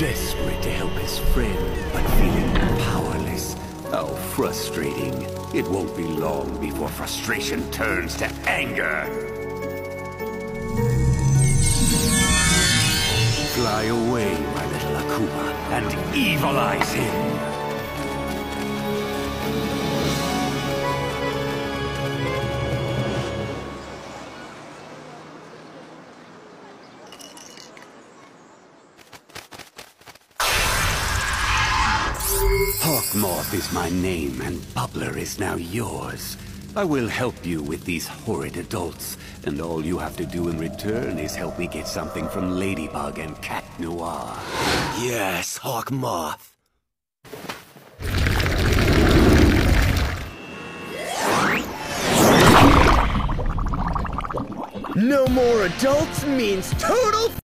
Desperate to help his friend, but feeling powerless. How frustrating. It won't be long before frustration turns to anger. Fly away, my little Akuma, and evilize him. Hawkmoth is my name, and Bubbler is now yours. I will help you with these horrid adults, and all you have to do in return is help me get something from Ladybug and Cat Noir. Yes, Hawkmoth. No more adults means total